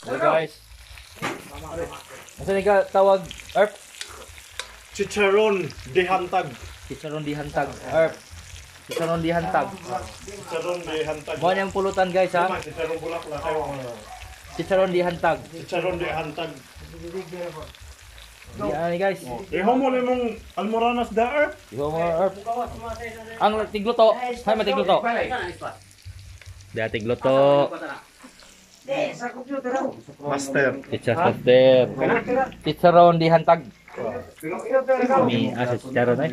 Hey guys. Asa ni ka tawag Erp? Chicharon dihantag. Chicharon di hantag. Erp. Chicharon di hantag. Chicharon dihantag. Mo niyang pulutan guys ha. Chicharon bulak na kayo. Chicharon di hantag. Chicharon dihantag. Di ani guys. Iho mo ni mong almoranas daar. Yo mo Erp. Ang tigluto. Hay matigluto. Di tigluto. Master. Pizza software. Chicharon di hantag. Mi asa chicharon ay.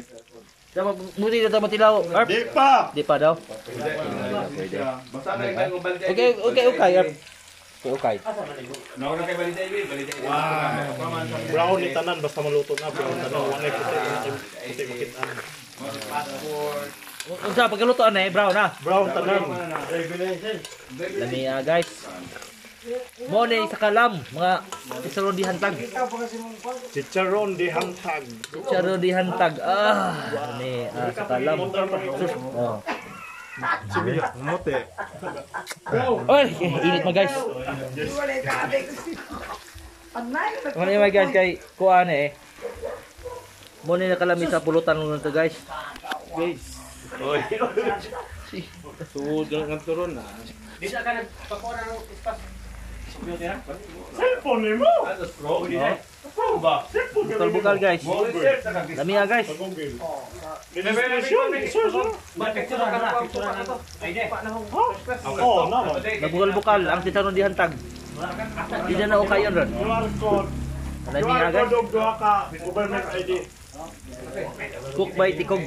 Dapat muti na tama tilaw. Erp. Di pa. Di pa daw. Okay, okay, okay. Okay, okay. Brown ni tanan basta maluto na brown tanan wala puti puti makitaan. Unsa pagkaluto ana eh, brown na. Brown tanan. Lami ah, guys. Mo ni sa kalam mga chicharon di hantag. Chicharon dihantag. Chicharon di hantag. Ah, ni ah, sa kalam. Oh. Mote. Oy, init mo guys. Ano yung guys kay kuan eh. Mo ni nakalami sa pulutan ng to guys. Tuod lang turon na. Di sa ka nagpakuha ng ispas. Cellphone ni mo. Pro ba? Bukal-bukal guys. Lami ah guys. Administration. Sir, sir. Ba picture ka na, picture na to. Ay di. Oo, naman. Nabukal-bukal ang chicharon di hantag. Di na na okay yun ron. QR code. Lami QR ah guys. code og duha ka government ID. Cook by Tikog.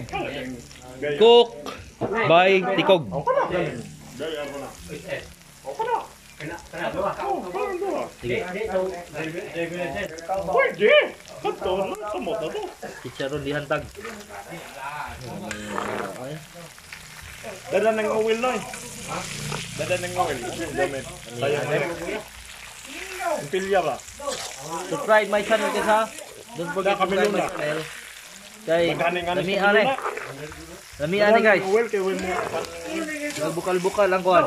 Cook by Tikog. Pwede. Kato na. Kamot na to. Chicharon di hantag. Ay. Dada ng oil na eh. Dada ng oil. Ang gamit. Sayang na. Pilya ba? Subscribe my channel guys ha. Don't forget to subscribe my channel. Kay Magkaning nga lami ane. Lami ane guys. Oil kay oil mo. Nagbukal-bukal ang kuan.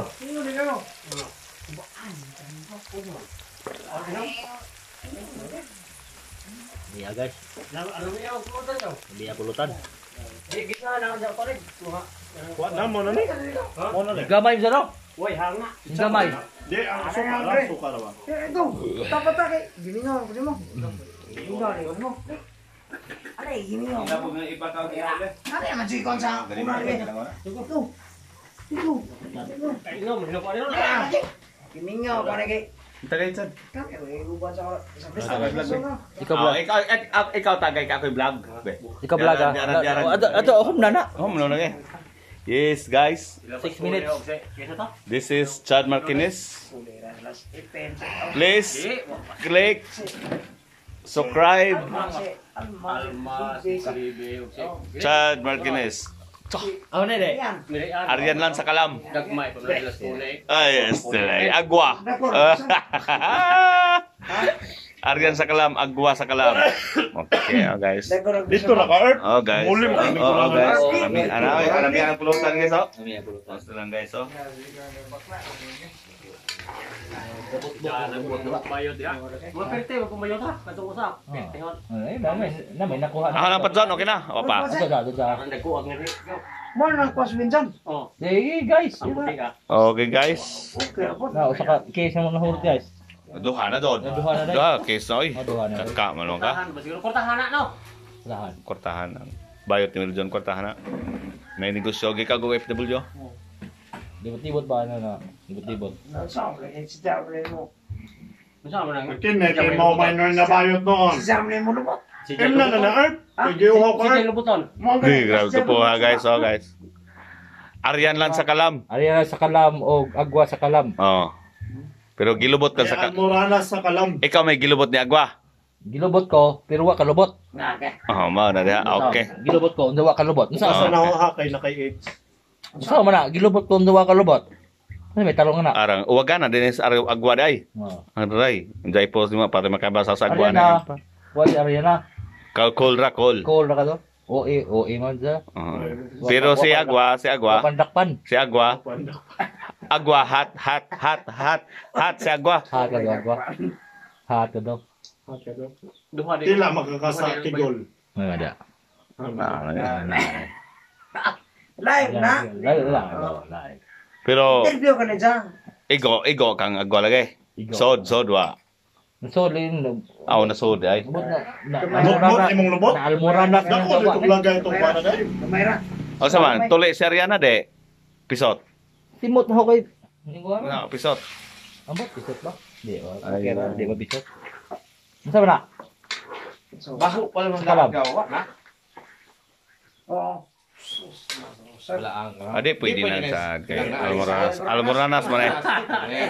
Iya guys. Ano mo pulutan daw? Hindi na pulutan. Di gitna na ako na mo na. Mo na ni. Gamay mo no? Uy, hanga. Gamay. Di, ang suka lang. Suka na ba? Ito, dapat taki. Giningaw ko mo. Giningaw mo. Ano eh, giningaw mo. Ano yung mansikon sa kumari eh. Ito. Ito. Inom, inom pa rin. Giningaw ko na kay. Tagay dyan. Kami, eh, uban sa. Ah, vlog, na. Ikaw Oh, vlog. ikaw, ik- ik- ikaw tagay ka ako'y vlog. Ikaw vlog ah. Diaran, Ato ato hom na na. Oh, muna na eh. Yes, guys. 6 minutes. This is Chad Martinez. Please click subscribe Chad Martinez. Ano na. Mirian. Aryan lang sa kalam. Gagmay, pamadalas tunay. Ay, yes, tulay. Agwa. Aryan sa kalam, agwa sa kalam. Okay, oh, guys. Dito na ka, Earth. Oh, guys. Muli mo Oh, kami oh, oh, guys. Kami, ano, alam niya ang pulutan, guys, oh. Kami ang pulutan. Basta lang, guys, oh. Bayot ya. Mga perte, wag kumayot ha. Katong usap. Tingon. Ay, namin namin nakuha Ako lang pa dyan, okay na? O pa? Ito sa, ito sa. Ang nagkuwag ni Rick. Mo nang kwas minsan. Oh, Sige guys. ang puti ka. Okay, guys. Okay, ako. Na usa ka case mo nahurot guys. Duha na doon. Duha na doon. Duha, case na, oy. Oh, duha na. Kaka, manong ka? Kortahan ba siguro? Kortahan na, no? Lahan. Kortahan ang bayot ni Mel John, kortahan na. May negosyo, okay ka, go FW. Libot-libot ba ano na? Libot-libot. Sa Jamlin mo. Masa mo nang... Kine, kay mo minor na bayot noon. Si Jamlin mo lumot. Si Kim na na na, Earth. Pwede uhaw ka, Si Earth. Hey, grabe ko po ha, guys, oh, guys. Aryan lang sa kalam. Ariya sa kalam o agwa sa kalam. Oh. Pero gilubot ka sa ka... Almoranas sa kalam. Ikaw may gilubot ni Agwa. Gilubot ko, pero wa kalubot. Nage. Oh, mao na diha. Okay. Gilubot ko, unda wa kalubot. Unsa Asa Ah. na ako ha kay na kay AIDS. Unsa man na? Gilubot ko, unda wa kalubot. Ay, may talong na. Arang uwagan na din sa ar- Agwa day. Oh. Ang ray. Jay post mo para makabasa sa Agwa na. Wa si Ariana. Call call ra call. Call ra ka to. O e o e man sa. Pero si Agwa, si Agwa, Pandakpan. si Agwa, Agwa, hot, hot, hot, hot, hot si Agwa. Hat ka gagwa. Hat ka daw. Duha. Tila makakasa kigol. May ada. Ah, na- na- Live na. Live lang. Live. Pero Interview ka na dyan. igo, igo kang Agwa lagi. Igo. Sod, sod wa. So, lin. Aw na sod ay. Lubot na. Lubot, imong lubot? Na almoran na Dako dito lagay itong pana na eh. Mayra. O sa man, tuli si Ariana de. Pisot. Simot na ako kay. Hindi ko alam. Na, pisot. Ambot, bisot ba? Di ba? Oo. di ba bisot? Masa ba na? Baho pa lang Kalam. gawa na. Oo. Wala ang. Adi pwede na sa kay Almoranas. Almoranas man eh.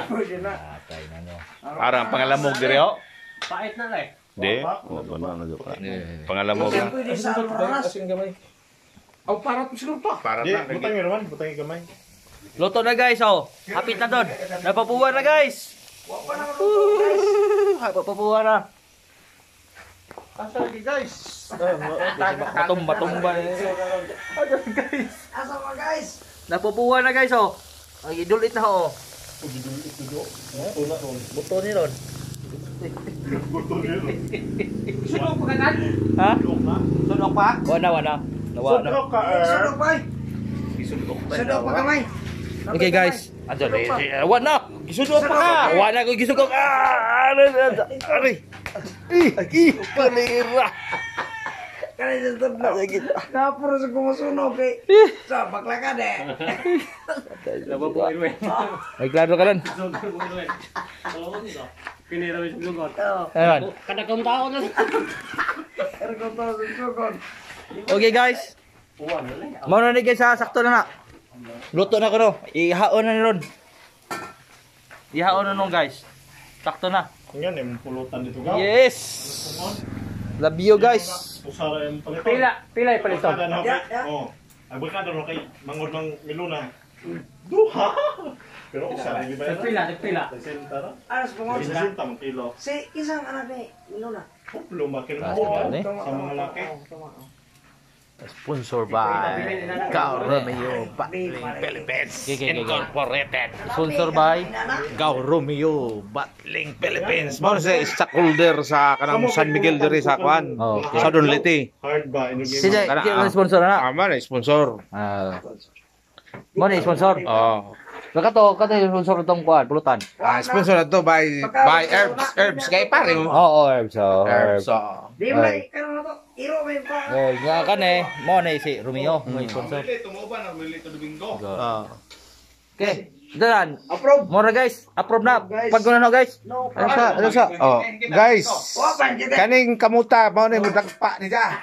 Pwede na. Atay na no. Arang pangalamog diri ho. Pait na eh. Di. O ba na joke. Pangalamog na. Pwede sa almoras. Aw para to siguro pa. Para Di, butang yun naman, butang yung kamay. Luto na guys, oh. Hapit na doon. Napapuwa na guys. Wapa na guys. Napapuwa na. Asa lagi guys? Matumba, tumba na yun. Asa mga guys? Napupuwa na guys, oh. Ang idulit na, oh. Buto ni Ron. Sunog pa kanan. Ha? Sunog pa. Wana, wana. Nawa na. Sudok ka, Sudok er. pa. Sudok pa kamay. Okay guys. Andiyan, eh, eh, Gisudok pa ka. Wana ko gisudok. Ah, ari, ari. Ih, ih, kalira. Kaya sa tudlo. Napuro sa kumusunog kay. Sa bakla ka de. Nababuhay mo. Ay, klaro ka nito. Pinira mo. Oo. Ayan. Kada kang tao na. Pero kung to sa sugod. Okay guys. Mau na ni guys ha, sakto na na. Luto na ko no. Ihaon na ni Ron. Ihaon na nung guys. Sakto na. Yan, yung pulutan dito gaw. Yes. Love you guys. Usara yung paliton. Pila, pila yung na ya. oh. Ay, barkada na kay mangod ng miluna. Duha! Pero usara, di ba Nagpila, nagpila. Sesenta ra? Aras pangod. Sesenta mang kilo. Si isang anak ni Luna. Lumakin Ah, mo sa mga laki. Sponsor by Gao Romeo Battling Philippines Incorporated. Sponsor by Gao Romeo Battling Philippines. Mo sa stockholder sa kanang San Miguel diri sa kwan. Okay. Sa Donliti. Hard ba? Inugay Sige, sponsor na. Ama na sponsor. Ah. Mo ni sponsor. Oh. Baka to, kato yung sponsor itong kuan, pulutan. Ah, sponsor na to by by Herbs. Herbs kay pare mo. Oo, oh, herbs. Oh, Herbs. oh. Di mo na ano na to. Iro may pa. Eh, nga kan eh. Mo na si Romeo, mo sponsor. Ah. Okay. Dan, Approve. mo na guys. Approve na. Pag na guys. No. Ano sa ano sa? Oh, guys. Kaning kamuta mao ni mudagpa ni ja.